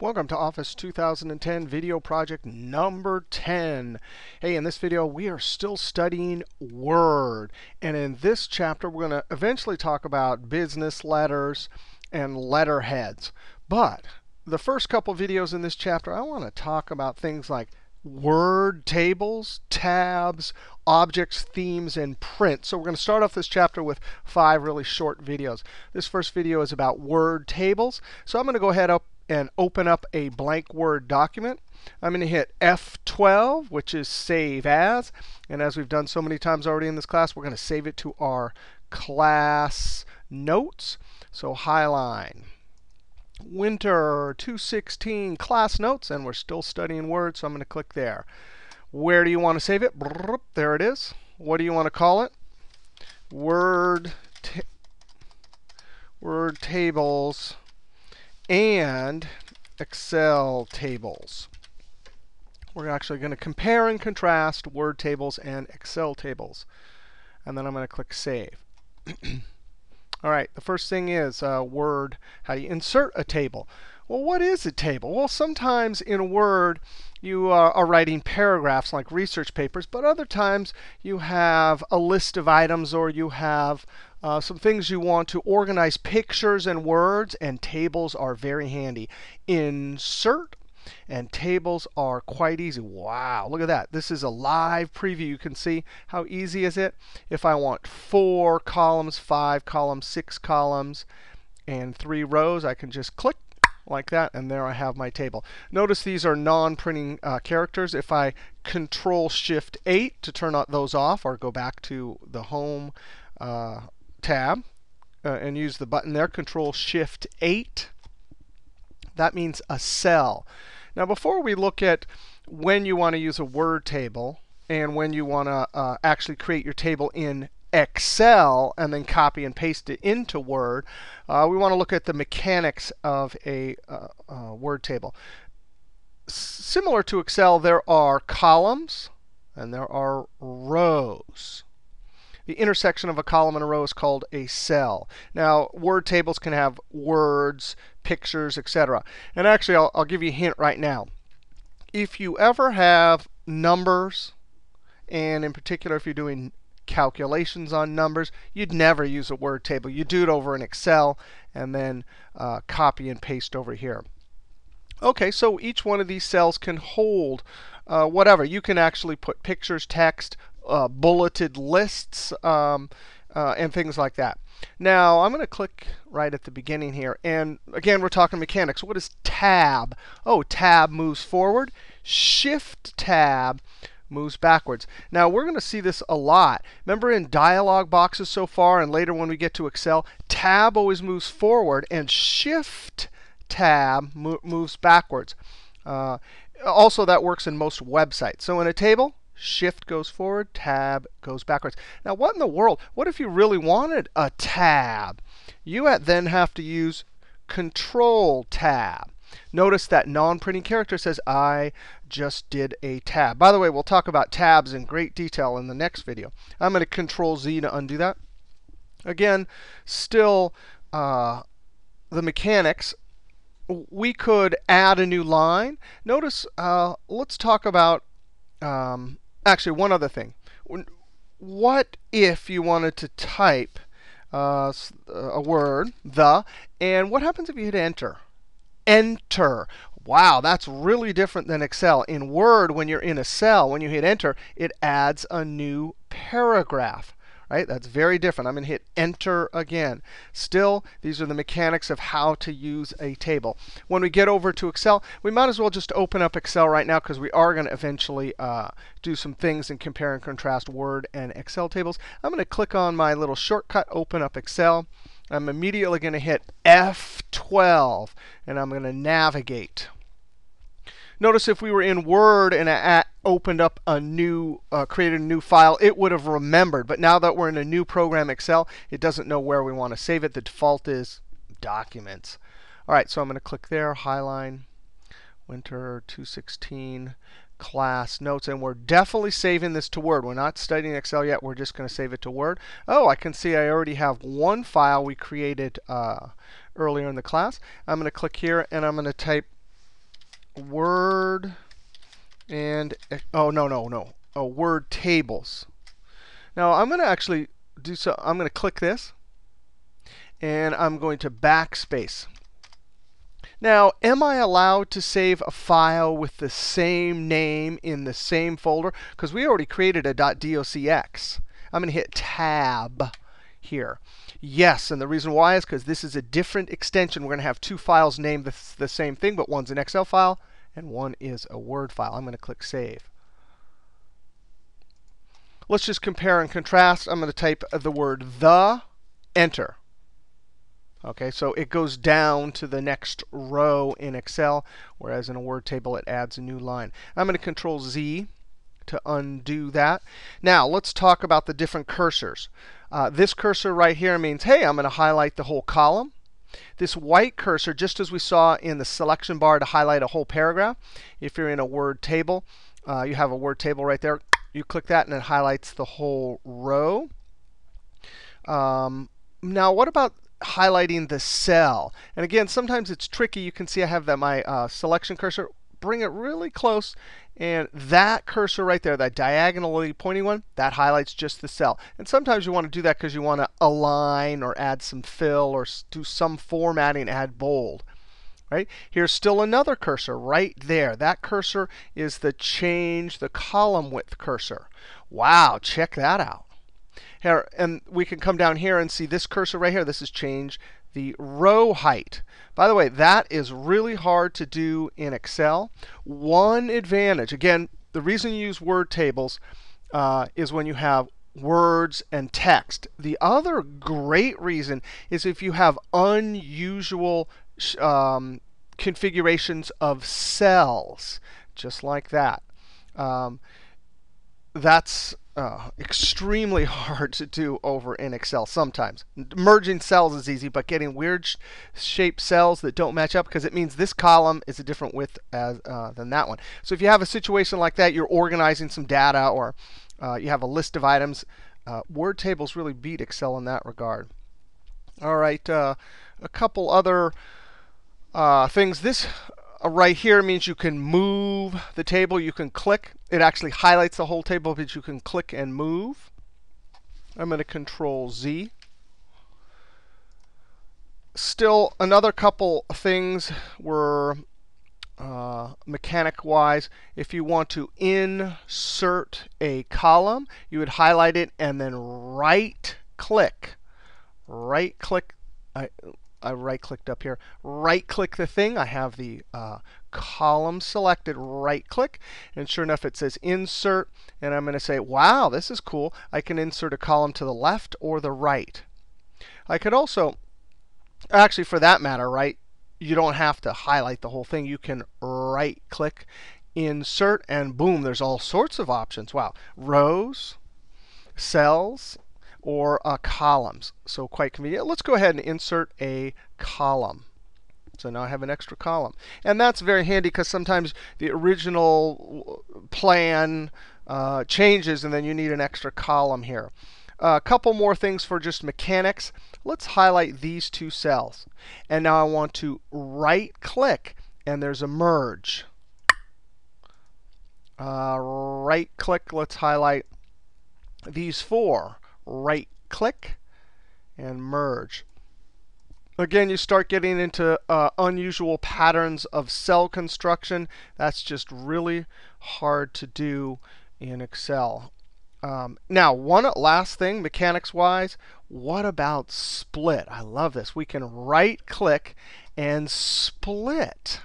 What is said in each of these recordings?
Welcome to Office 2010 video project number 10. Hey, in this video, we are still studying Word. And in this chapter, we're going to eventually talk about business letters and letterheads. But the first couple videos in this chapter, I want to talk about things like Word tables, tabs, objects, themes, and print. So we're going to start off this chapter with five really short videos. This first video is about Word tables. So I'm going to go ahead up and open up a blank Word document. I'm going to hit F12, which is Save As. And as we've done so many times already in this class, we're going to save it to our class notes. So Highline, Winter 216 class notes, and we're still studying Word, so I'm going to click there. Where do you want to save it? There it is. What do you want to call it? Word, Word tables and Excel tables. We're actually going to compare and contrast Word tables and Excel tables. And then I'm going to click Save. All right, the first thing is uh, Word, how do you insert a table? Well, what is a table? Well, sometimes in a Word, you uh, are writing paragraphs like research papers, but other times you have a list of items or you have uh, some things you want to organize pictures and words, and tables are very handy. Insert and tables are quite easy. Wow, look at that. This is a live preview. You can see how easy is it. If I want four columns, five columns, six columns, and three rows, I can just click like that, and there I have my table. Notice these are non-printing uh, characters. If I Control Shift 8 to turn those off, or go back to the Home uh, tab uh, and use the button there, Control Shift 8, that means a cell. Now, before we look at when you want to use a Word table and when you want to uh, actually create your table in Excel and then copy and paste it into Word, uh, we want to look at the mechanics of a uh, uh, Word table. S similar to Excel, there are columns and there are rows. The intersection of a column and a row is called a cell. Now, Word tables can have words, pictures, etc. And actually, I'll, I'll give you a hint right now. If you ever have numbers, and in particular if you're doing calculations on numbers, you'd never use a Word table. You do it over in Excel and then uh, copy and paste over here. OK, so each one of these cells can hold uh, whatever. You can actually put pictures, text, uh, bulleted lists, um, uh, and things like that. Now, I'm going to click right at the beginning here. And again, we're talking mechanics. What is tab? Oh, tab moves forward. Shift tab moves backwards. Now, we're going to see this a lot. Remember in dialog boxes so far, and later when we get to Excel, tab always moves forward, and shift tab mo moves backwards. Uh, also, that works in most websites. So in a table, Shift goes forward, Tab goes backwards. Now, what in the world? What if you really wanted a tab? You then have to use Control Tab. Notice that non-printing character says, I just did a tab. By the way, we'll talk about tabs in great detail in the next video. I'm going to Control Z to undo that. Again, still uh, the mechanics. We could add a new line. Notice, uh, let's talk about um, actually, one other thing. What if you wanted to type uh, a word, the, and what happens if you hit Enter? Enter. Wow, that's really different than Excel. In Word, when you're in a cell, when you hit Enter, it adds a new paragraph right? That's very different. I'm going to hit Enter again. Still, these are the mechanics of how to use a table. When we get over to Excel, we might as well just open up Excel right now because we are going to eventually uh, do some things and compare and contrast Word and Excel tables. I'm going to click on my little shortcut, Open up Excel. I'm immediately going to hit F12, and I'm going to navigate. Notice if we were in Word and I opened up a new, uh, created a new file, it would have remembered. But now that we're in a new program, Excel, it doesn't know where we want to save it. The default is Documents. All right, so I'm going to click there, Highline, Winter 216, Class Notes. And we're definitely saving this to Word. We're not studying Excel yet. We're just going to save it to Word. Oh, I can see I already have one file we created uh, earlier in the class. I'm going to click here, and I'm going to type word and oh no no no oh, word tables. Now I'm going to actually do so. I'm going to click this, and I'm going to backspace. Now, am I allowed to save a file with the same name in the same folder? Because we already created a .docx. I'm going to hit Tab here. Yes, and the reason why is because this is a different extension. We're going to have two files named the, the same thing, but one's an Excel file and one is a Word file. I'm going to click Save. Let's just compare and contrast. I'm going to type the word the, enter. Okay, so it goes down to the next row in Excel, whereas in a Word table it adds a new line. I'm going to Control Z to undo that. Now let's talk about the different cursors. Uh, this cursor right here means, hey, I'm going to highlight the whole column. This white cursor, just as we saw in the selection bar to highlight a whole paragraph, if you're in a Word table, uh, you have a Word table right there. You click that and it highlights the whole row. Um, now, what about highlighting the cell? And again, sometimes it's tricky. You can see I have that my uh, selection cursor. Bring it really close, and that cursor right there, that diagonally pointing one, that highlights just the cell. And sometimes you want to do that because you want to align or add some fill or do some formatting, add bold. Right? Here's still another cursor right there. That cursor is the change the column width cursor. Wow, check that out. Here, and we can come down here and see this cursor right here. This is change the row height. By the way, that is really hard to do in Excel. One advantage, again, the reason you use word tables uh, is when you have words and text. The other great reason is if you have unusual um, configurations of cells, just like that. Um, that's uh, extremely hard to do over in Excel sometimes. Merging cells is easy, but getting weird sh shaped cells that don't match up because it means this column is a different width as, uh, than that one. So if you have a situation like that, you're organizing some data or uh, you have a list of items, uh, Word tables really beat Excel in that regard. All right, uh, a couple other uh, things. This right here means you can move the table. You can click. It actually highlights the whole table, but you can click and move. I'm going to Control Z. Still, another couple things were uh, mechanic-wise. If you want to insert a column, you would highlight it and then right-click. Right-click. I right clicked up here, right click the thing. I have the uh, column selected, right click, and sure enough it says insert. And I'm going to say, wow, this is cool. I can insert a column to the left or the right. I could also, actually for that matter, right, you don't have to highlight the whole thing. You can right click, insert, and boom, there's all sorts of options. Wow, rows, cells, or uh, columns. So quite convenient. Let's go ahead and insert a column. So now I have an extra column. And that's very handy because sometimes the original plan uh, changes and then you need an extra column here. Uh, a couple more things for just mechanics. Let's highlight these two cells. And now I want to right click and there's a merge. Uh, right click, let's highlight these four right click and merge. Again, you start getting into uh, unusual patterns of cell construction. That's just really hard to do in Excel. Um, now, one last thing, mechanics-wise, what about split? I love this. We can right-click and split.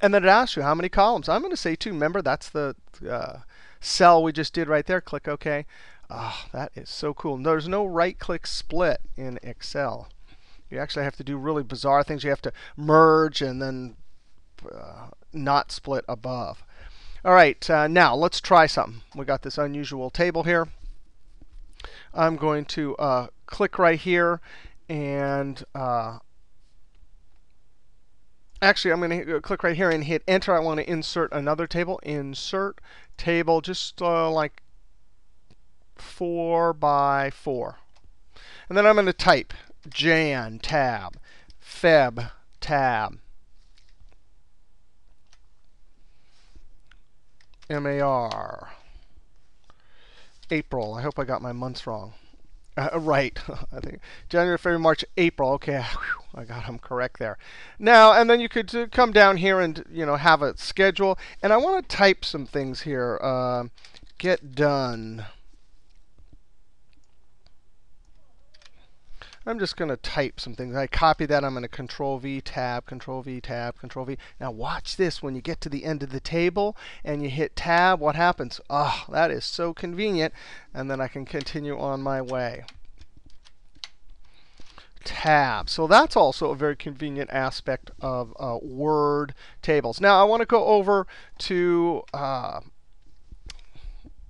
And then it asks you how many columns. I'm going to say two. Remember, that's the uh, cell we just did right there. Click OK. Ah, oh, that is so cool. There's no right-click split in Excel. You actually have to do really bizarre things. You have to merge and then uh, not split above. All right, uh, now let's try something. We got this unusual table here. I'm going to uh, click right here and uh, actually I'm going to click right here and hit enter. I want to insert another table. Insert table, just uh, like 4 by 4. And then I'm going to type Jan tab, Feb tab. M-A-R. April. I hope I got my months wrong. Uh, right, I think January, February, March, April. Okay, Whew, I got them correct there. Now, and then you could uh, come down here and you know have a schedule. And I want to type some things here. Uh, get done. I'm just going to type some things. I copy that. I'm going to Control V, Tab, Control V, Tab, Control V. Now watch this. When you get to the end of the table and you hit Tab, what happens? Oh, that is so convenient. And then I can continue on my way. Tab. So that's also a very convenient aspect of uh, Word tables. Now I want to go over to uh,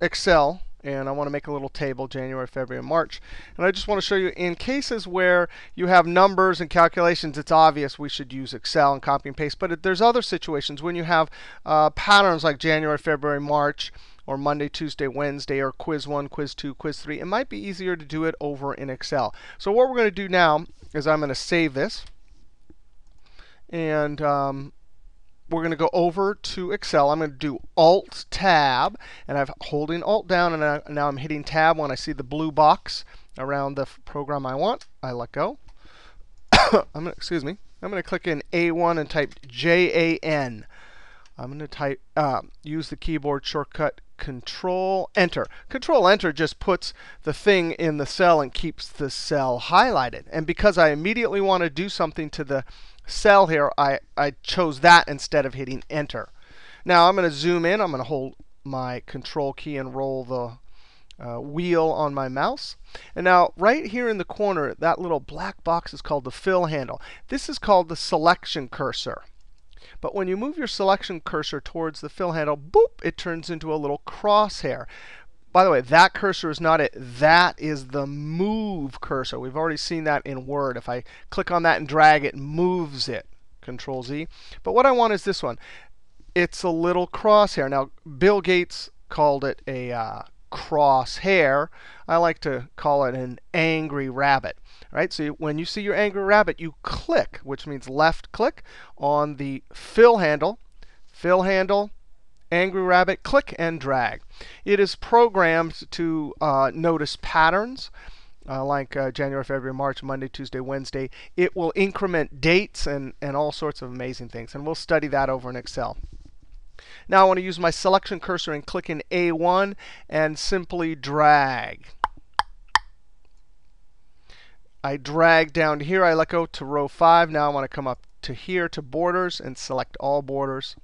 Excel and I want to make a little table, January, February, and March. And I just want to show you in cases where you have numbers and calculations, it's obvious we should use Excel and copy and paste. But there's other situations when you have uh, patterns like January, February, March, or Monday, Tuesday, Wednesday, or quiz 1, quiz 2, quiz 3. It might be easier to do it over in Excel. So what we're going to do now is I'm going to save this. And um, we're going to go over to Excel. I'm going to do Alt Tab, and I'm holding Alt down, and now I'm hitting Tab when I see the blue box around the program I want. I let go. I'm going to, excuse me. I'm going to click in A1 and type J-A-N. I'm going to type uh, use the keyboard shortcut Control Enter. Control Enter just puts the thing in the cell and keeps the cell highlighted. And because I immediately want to do something to the cell here, I, I chose that instead of hitting Enter. Now I'm going to zoom in. I'm going to hold my Control key and roll the uh, wheel on my mouse. And now right here in the corner, that little black box is called the fill handle. This is called the selection cursor. But when you move your selection cursor towards the fill handle, boop, it turns into a little crosshair. By the way, that cursor is not it. That is the move cursor. We've already seen that in Word. If I click on that and drag, it moves it. Control Z. But what I want is this one. It's a little crosshair. Now, Bill Gates called it a uh, crosshair. I like to call it an angry rabbit. Right? So when you see your angry rabbit, you click, which means left click, on the fill handle. Fill handle, Angry Rabbit, click and drag. It is programmed to uh, notice patterns. Uh, like uh, January, February, March, Monday, Tuesday, Wednesday. It will increment dates and, and all sorts of amazing things. And we'll study that over in Excel. Now I want to use my selection cursor and click in A1 and simply drag. I drag down here. I let go to row 5. Now I want to come up to here to borders and select all borders.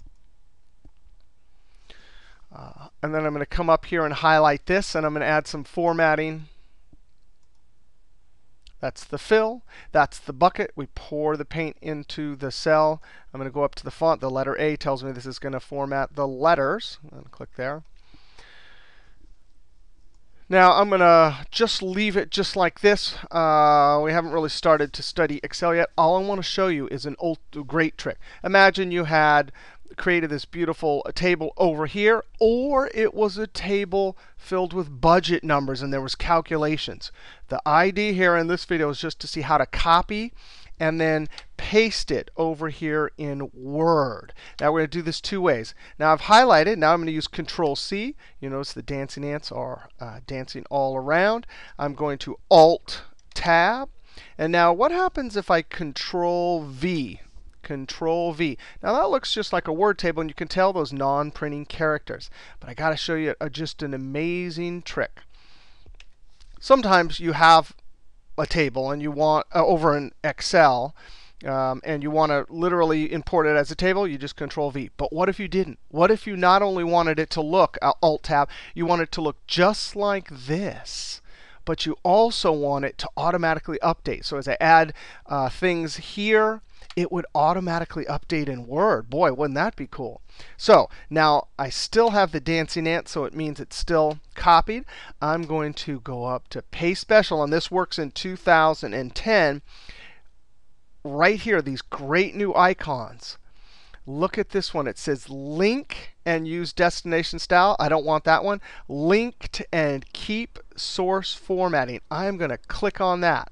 Uh, and then I'm going to come up here and highlight this, and I'm going to add some formatting. That's the fill. That's the bucket. We pour the paint into the cell. I'm going to go up to the font. The letter A tells me this is going to format the letters. And click there. Now I'm going to just leave it just like this. Uh, we haven't really started to study Excel yet. All I want to show you is an old great trick. Imagine you had created this beautiful table over here, or it was a table filled with budget numbers and there was calculations. The idea here in this video is just to see how to copy and then paste it over here in Word. Now we're going to do this two ways. Now I've highlighted. Now I'm going to use Control C. You notice the dancing ants are uh, dancing all around. I'm going to Alt Tab. And now what happens if I Control V? Control V. Now that looks just like a word table, and you can tell those non-printing characters. But I got to show you a, just an amazing trick. Sometimes you have a table and you want uh, over in Excel, um, and you want to literally import it as a table, you just Control V. But what if you didn't? What if you not only wanted it to look uh, Alt Tab, you want it to look just like this? But you also want it to automatically update. So as I add uh, things here, it would automatically update in Word. Boy, wouldn't that be cool? So now I still have the dancing ant, so it means it's still copied. I'm going to go up to Paste Special, and this works in 2010. Right here, these great new icons. Look at this one. It says link and use destination style. I don't want that one. Linked and keep source formatting. I'm going to click on that.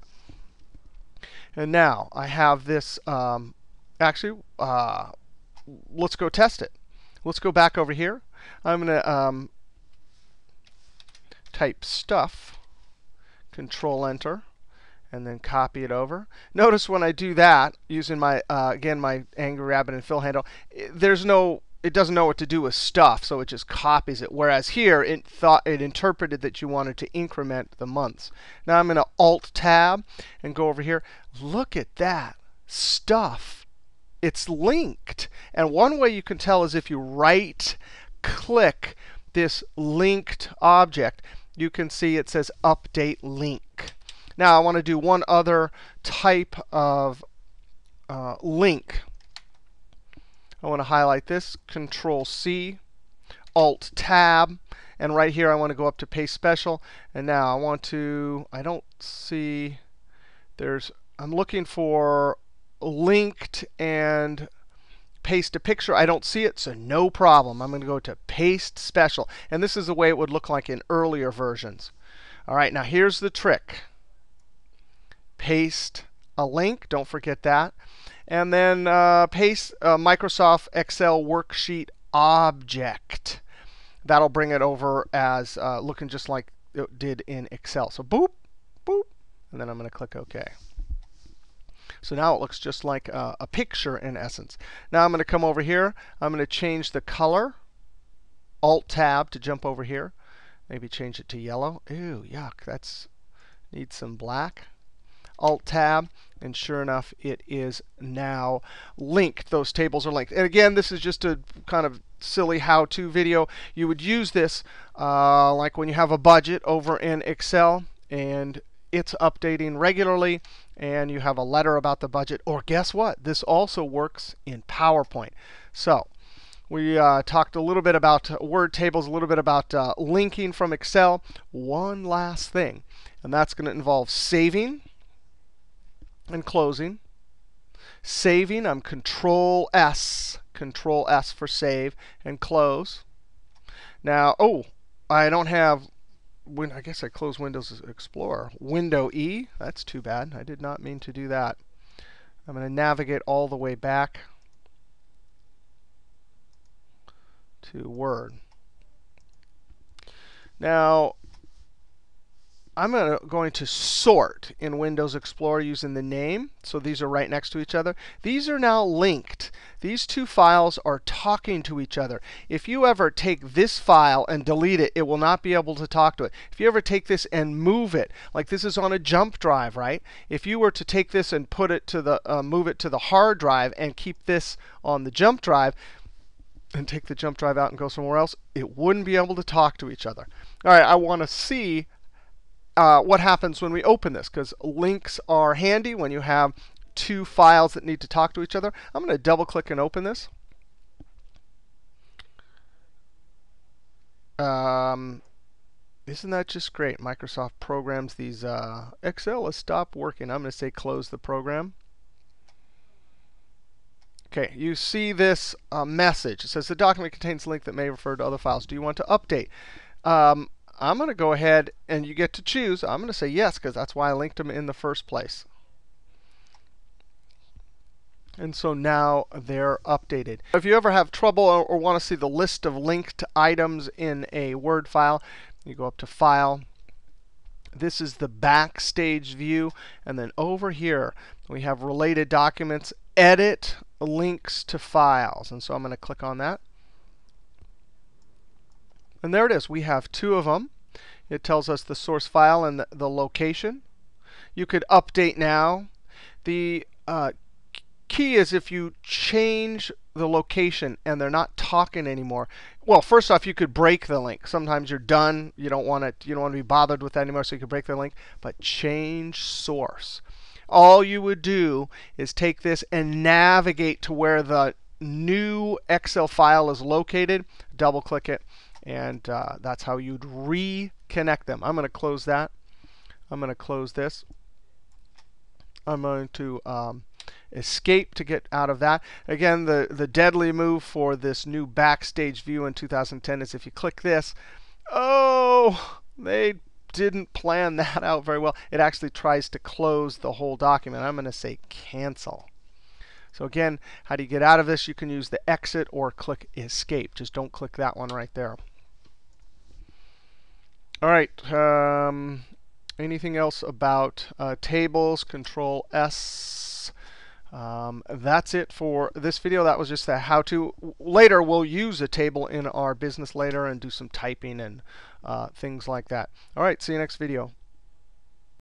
And now I have this. Um, actually, uh, let's go test it. Let's go back over here. I'm going to um, type stuff, Control Enter, and then copy it over. Notice when I do that, using my uh, again my Angry Rabbit and fill handle, there's no it doesn't know what to do with stuff, so it just copies it. Whereas here, it thought it interpreted that you wanted to increment the months. Now I'm going to Alt Tab and go over here. Look at that stuff. It's linked. And one way you can tell is if you right click this linked object, you can see it says Update Link. Now I want to do one other type of uh, link. I want to highlight this, Control C, Alt Tab, and right here I want to go up to Paste Special. And now I want to, I don't see, there's, I'm looking for linked and paste a picture. I don't see it, so no problem. I'm going to go to Paste Special. And this is the way it would look like in earlier versions. All right, now here's the trick. Paste a link. Don't forget that and then uh, paste uh, Microsoft Excel worksheet object. That'll bring it over as uh, looking just like it did in Excel. So boop, boop, and then I'm going to click OK. So now it looks just like a, a picture in essence. Now I'm going to come over here. I'm going to change the color. Alt Tab to jump over here. Maybe change it to yellow. Ew, yuck. That's needs some black. Alt Tab, and sure enough, it is now linked. Those tables are linked. And again, this is just a kind of silly how-to video. You would use this uh, like when you have a budget over in Excel and it's updating regularly and you have a letter about the budget. Or guess what? This also works in PowerPoint. So we uh, talked a little bit about word tables, a little bit about uh, linking from Excel. One last thing, and that's going to involve saving and closing. Saving, I'm Control S, Control S for save and close. Now, oh, I don't have. When I guess I closed Windows Explorer. Window E. That's too bad. I did not mean to do that. I'm going to navigate all the way back to Word. Now, I'm going to sort in Windows Explorer using the name. So these are right next to each other. These are now linked. These two files are talking to each other. If you ever take this file and delete it, it will not be able to talk to it. If you ever take this and move it, like this is on a jump drive, right? If you were to take this and put it to the uh, move it to the hard drive and keep this on the jump drive, and take the jump drive out and go somewhere else, it wouldn't be able to talk to each other. All right, I want to see uh, what happens when we open this, because links are handy when you have two files that need to talk to each other. I'm going to double click and open this. Um, isn't that just great? Microsoft programs these. Uh, Excel has stopped working. I'm going to say close the program. OK, you see this uh, message. It says the document contains a link that may refer to other files. Do you want to update? Um, I'm going to go ahead and you get to choose. I'm going to say yes because that's why I linked them in the first place. And so now they're updated. If you ever have trouble or, or want to see the list of linked items in a Word file, you go up to File. This is the backstage view. And then over here, we have related documents, edit links to files. And so I'm going to click on that. And there it is. We have two of them. It tells us the source file and the, the location. You could update now. The uh, key is if you change the location and they're not talking anymore. Well, first off, you could break the link. Sometimes you're done. You don't want it. You don't want to be bothered with that anymore, so you could break the link. But change source. All you would do is take this and navigate to where the new Excel file is located. Double click it and uh, that's how you'd reconnect them. I'm going to close that. I'm going to close this. I'm going to um, escape to get out of that. Again, the, the deadly move for this new backstage view in 2010 is if you click this, oh, they didn't plan that out very well. It actually tries to close the whole document. I'm going to say cancel. So again, how do you get out of this? You can use the exit or click escape. Just don't click that one right there. All right. Um, anything else about uh, tables? Control S. Um, that's it for this video. That was just the how to. Later, we'll use a table in our business later and do some typing and uh, things like that. All right. See you next video.